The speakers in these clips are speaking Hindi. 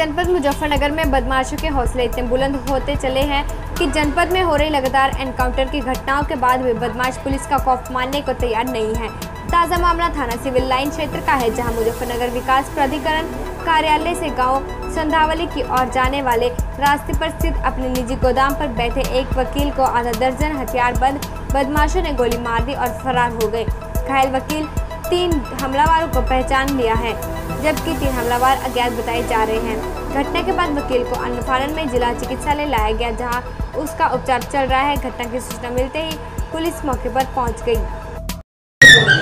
जनपद मुजफ्फरनगर में बदमाशों के हौसले इतने बुलंद होते चले हैं कि जनपद में हो रही लगातार एनकाउंटर की घटनाओं के बाद भी बदमाश पुलिस का खौफ मानने को तैयार नहीं है। ताज़ा मामला थाना सिविल लाइन क्षेत्र का है, जहाँ मुजफ्फरनगर विकास प्राधिकरण कार्यालय से गाँव संधावली की ओर जाने वाले रास्ते पर स्थित अपने निजी गोदाम पर बैठे एक वकील को आधा दर्जन हथियारबंद बदमाशों ने गोली मार दी और फरार हो गए। घायल वकील तीन हमलावरों को पहचान लिया है। जबकि तीन हमलावर अज्ञात बताए जा रहे हैं। घटना के बाद वकील को अन्नफानन में जिला चिकित्सालय लाया गया जहाँ उसका उपचार चल रहा है। घटना की सूचना मिलते ही पुलिस मौके पर पहुँच गई।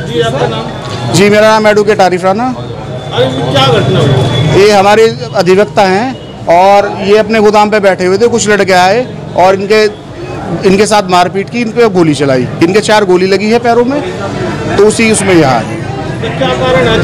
जी आपका नाम? जी मेरा नाम एडवोकेट आरिफ राना ये क्या घटना ये हमारे अधिवक्ता हैं और ये अपने गोदाम पे बैठे हुए थे। कुछ लड़के आए और इनके इनके साथ मारपीट की इन पे गोली चलाई। इनके चार गोली लगी है पैरों में तो उसी उसमें यहाँ क्या कारण है?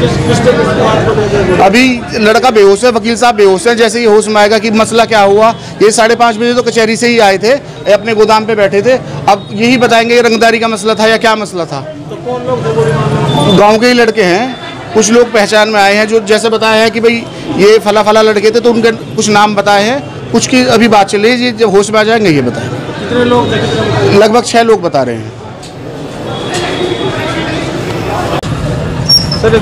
अभी लड़का बेहोश है वकील साहब बेहोश है जैसे ही होश में आएगा कि मसला क्या हुआ। ये साढ़े पाँच बजे तो कचहरी से ही आए थे अपने गोदाम पे बैठे थे। अब यही बताएँगे रंगदारी का मसला था या क्या मसला था? तो कौन लोग थे गाँव के ही लड़के हैं कुछ लोग पहचान में आए हैं जो जैसे बताया है कि भाई ये फला फला लड़के थे तो उनके कुछ नाम बताए हैं। कुछ की अभी बात चल रही है जब होश में आ जाएँगे ये बताएँ। कितने लोग लगभग छः लोग बता रहे हैं। सर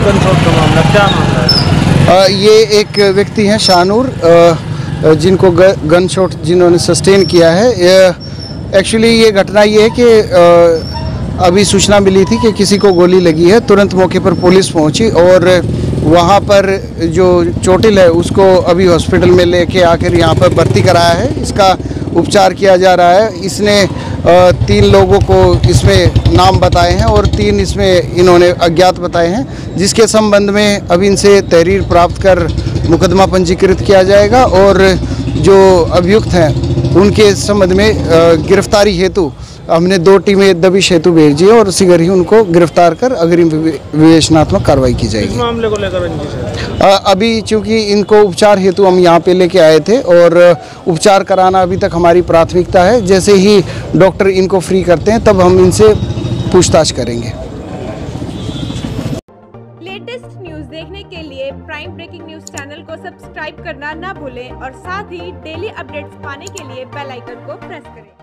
ये एक व्यक्ति हैं शाहनूर अ, जिनको गन शॉट जिन्होंने सस्टेन किया है। एक्चुअली ये घटना ये है कि अभी सूचना मिली थी कि किसी को गोली लगी है। तुरंत मौके पर पुलिस पहुँची और वहाँ पर जो चोटिल है उसको अभी हॉस्पिटल में लेके आकर यहाँ पर भर्ती कराया है। इसका उपचार किया जा रहा है। इसने तीन लोगों को इसमें नाम बताए हैं और तीन इसमें इन्होंने अज्ञात बताए हैं, जिसके संबंध में अब इनसे तहरीर प्राप्त कर मुकदमा पंजीकृत किया जाएगा और जो अभियुक्त हैं, उनके संबंध में गिरफ्तारी हेतु हमने दो टीमें दबिश हेतु भेजी है और शीघ्र ही उनको गिरफ़्तार कर अग्रिम विवेचनात्मक कार्रवाई की जाएगी। मामले को लेकर अभी चूँकि इनको उपचार हेतु हम यहाँ पे लेके आए थे और उपचार कराना अभी तक हमारी प्राथमिकता है जैसे ही डॉक्टर इनको फ्री करते हैं तब हम इनसे पूछताछ करेंगे। लेटेस्ट न्यूज़ देखने के लिए प्राइम ब्रेकिंग न्यूज़ चैनल को सब्सक्राइब करना ना भूलें और साथ ही डेली अपडेट्स पाने के लिए बेल आइकन को प्रेस करें।